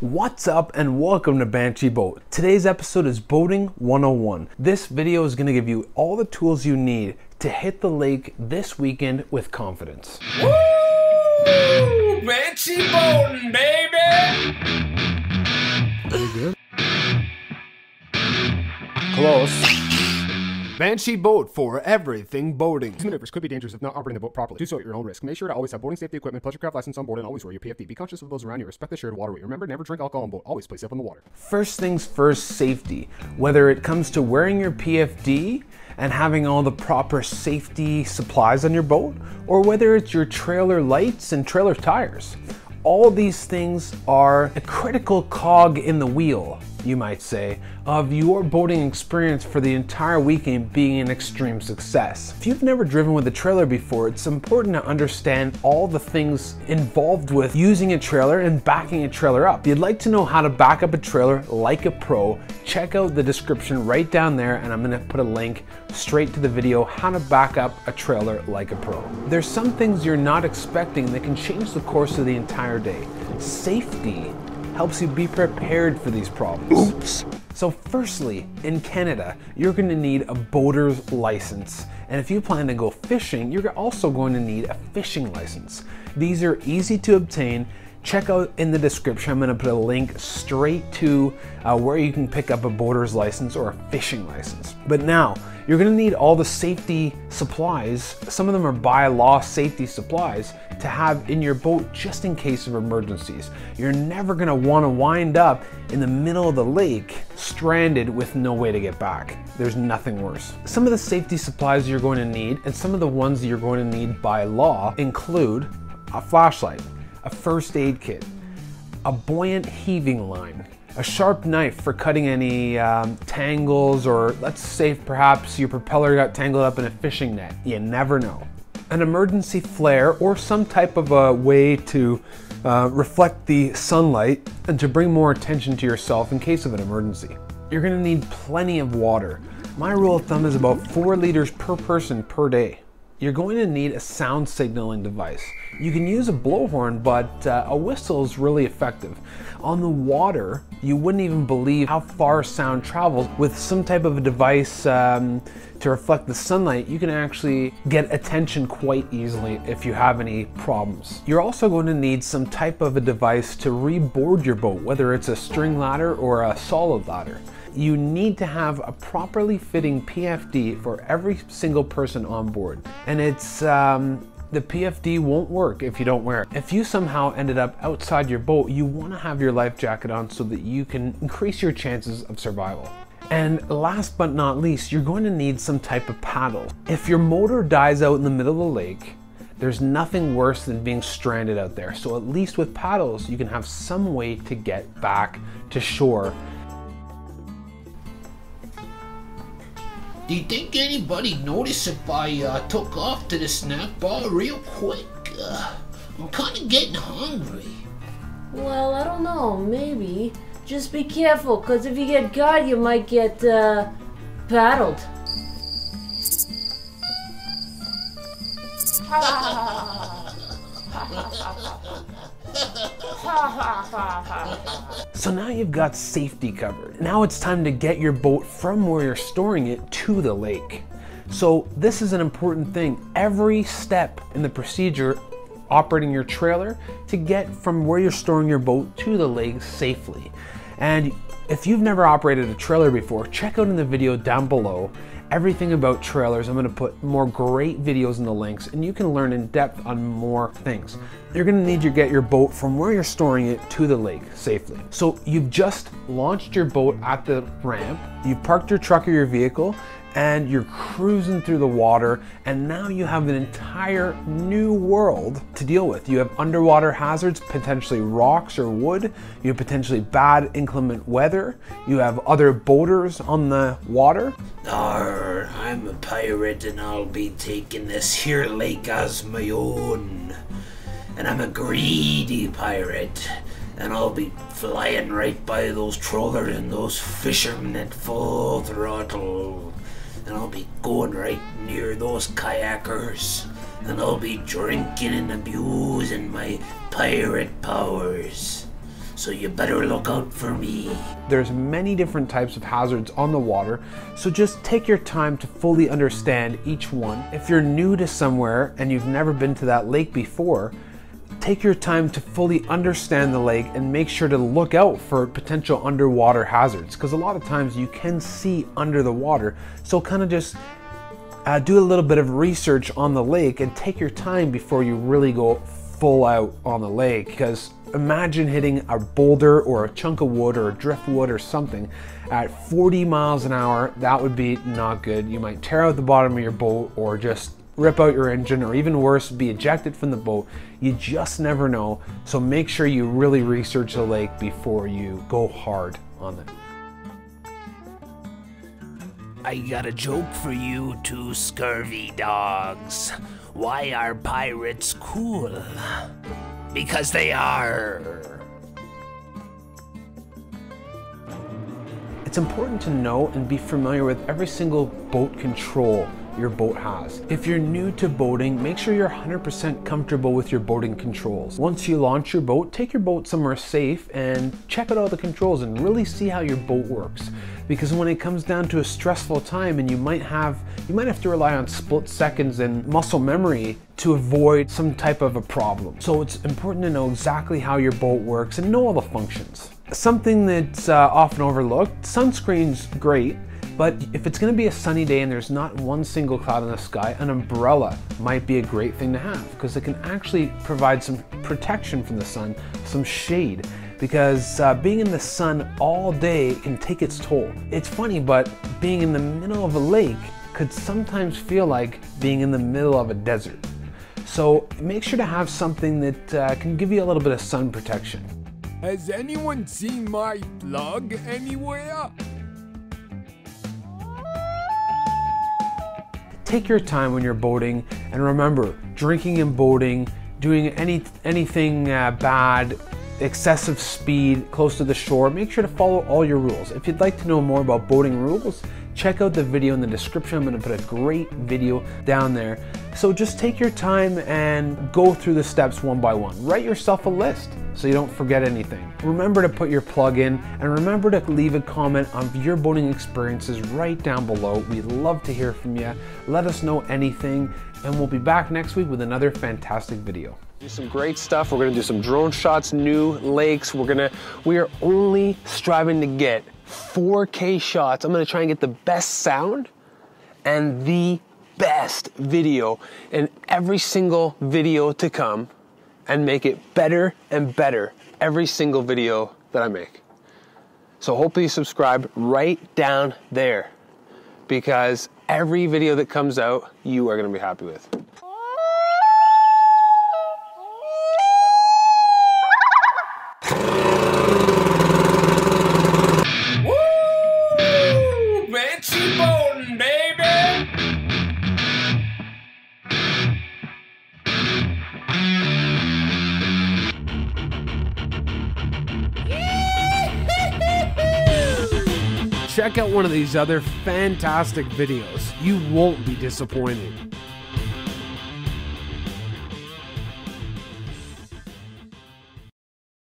What's up and welcome to Banshee Boat. Today's episode is Boating 101. This video is going to give you all the tools you need to hit the lake this weekend with confidence. Woo! Banshee boating, baby! Close. Banshee Boat for everything boating. These maneuvers could be dangerous if not operating the boat properly. Do so at your own risk. Make sure to always have boating safety equipment, pleasure craft license on board, and always wear your PFD. Be conscious of those around you. Respect the shared waterway. Remember, never drink alcohol on boat. Always place up on the water. First things first, safety. Whether it comes to wearing your PFD and having all the proper safety supplies on your boat, or whether it's your trailer lights and trailer tires. All these things are a critical cog in the wheel, you might say, of your boating experience for the entire weekend being an extreme success. If you've never driven with a trailer before, it's important to understand all the things involved with using a trailer and backing a trailer up. If you'd like to know how to back up a trailer like a pro, check out the description right down there and I'm gonna put a link straight to the video how to back up a trailer like a pro. There's some things you're not expecting that can change the course of the entire day. Safety helps you be prepared for these problems. Oops. So firstly, in Canada, you're gonna need a boater's license. And if you plan to go fishing, you're also going to need a fishing license. These are easy to obtain. Check out in the description, I'm gonna put a link straight to uh, where you can pick up a boater's license or a fishing license. But now, you're gonna need all the safety supplies, some of them are by law safety supplies, to have in your boat just in case of emergencies. You're never gonna wanna wind up in the middle of the lake stranded with no way to get back. There's nothing worse. Some of the safety supplies you're going to need and some of the ones that you're going to need by law include a flashlight, a first aid kit, a buoyant heaving line, a sharp knife for cutting any um, tangles, or let's say perhaps your propeller got tangled up in a fishing net. You never know. An emergency flare or some type of a way to uh, reflect the sunlight and to bring more attention to yourself in case of an emergency. You're gonna need plenty of water. My rule of thumb is about four liters per person per day. You're going to need a sound signaling device. You can use a blowhorn, but uh, a whistle is really effective. On the water, you wouldn't even believe how far sound travels. With some type of a device um, to reflect the sunlight, you can actually get attention quite easily if you have any problems. You're also going to need some type of a device to reboard your boat, whether it's a string ladder or a solid ladder you need to have a properly fitting PFD for every single person on board. And it's, um, the PFD won't work if you don't wear it. If you somehow ended up outside your boat, you want to have your life jacket on so that you can increase your chances of survival. And last but not least, you're going to need some type of paddle. If your motor dies out in the middle of the lake, there's nothing worse than being stranded out there. So at least with paddles, you can have some way to get back to shore Do you think anybody noticed if I uh, took off to the snack bar real quick? Uh, I'm kind of getting hungry. Well, I don't know. Maybe. Just be careful, because if you get caught, you might get uh, paddled. So now you've got safety covered. Now it's time to get your boat from where you're storing it to the lake. So this is an important thing. Every step in the procedure operating your trailer to get from where you're storing your boat to the lake safely. And if you've never operated a trailer before, check out in the video down below everything about trailers. I'm gonna put more great videos in the links and you can learn in depth on more things. You're gonna need to get your boat from where you're storing it to the lake safely. So you've just launched your boat at the ramp, you've parked your truck or your vehicle, and you're cruising through the water and now you have an entire new world to deal with. You have underwater hazards, potentially rocks or wood, you have potentially bad inclement weather, you have other boaters on the water. Arr, I'm a pirate and I'll be taking this here lake as my own. And I'm a greedy pirate and I'll be flying right by those trawlers and those fishermen at full throttle and I'll be going right near those kayakers, and I'll be drinking and abusing my pirate powers. so you better look out for me. There's many different types of hazards on the water, so just take your time to fully understand each one. If you're new to somewhere and you've never been to that lake before, take your time to fully understand the lake and make sure to look out for potential underwater hazards because a lot of times you can see under the water. So kind of just uh, do a little bit of research on the lake and take your time before you really go full out on the lake because imagine hitting a boulder or a chunk of wood or a driftwood or something at 40 miles an hour. That would be not good. You might tear out the bottom of your boat or just rip out your engine or even worse be ejected from the boat you just never know so make sure you really research the lake before you go hard on it I got a joke for you two scurvy dogs. Why are pirates cool? Because they are. It's important to know and be familiar with every single boat control your boat has. If you're new to boating, make sure you're 100% comfortable with your boating controls. Once you launch your boat, take your boat somewhere safe and check out all the controls and really see how your boat works. Because when it comes down to a stressful time and you might have you might have to rely on split seconds and muscle memory to avoid some type of a problem. So it's important to know exactly how your boat works and know all the functions. Something that's uh, often overlooked, sunscreen's great, but if it's gonna be a sunny day and there's not one single cloud in the sky, an umbrella might be a great thing to have because it can actually provide some protection from the sun, some shade because uh, being in the sun all day can take its toll. It's funny, but being in the middle of a lake could sometimes feel like being in the middle of a desert. So make sure to have something that uh, can give you a little bit of sun protection. Has anyone seen my plug anywhere? Take your time when you're boating and remember drinking and boating doing any anything uh, bad excessive speed close to the shore make sure to follow all your rules. If you'd like to know more about boating rules check out the video in the description i'm to put a great video down there so just take your time and go through the steps one by one write yourself a list so you don't forget anything. Remember to put your plug in and remember to leave a comment on your boating experiences right down below. We'd love to hear from you. Let us know anything and we'll be back next week with another fantastic video. Do some great stuff. We're gonna do some drone shots, new lakes. We're gonna, we are only striving to get 4K shots. I'm gonna try and get the best sound and the best video in every single video to come and make it better and better every single video that I make. So hopefully you subscribe right down there because every video that comes out, you are gonna be happy with. Check out one of these other fantastic videos. You won't be disappointed.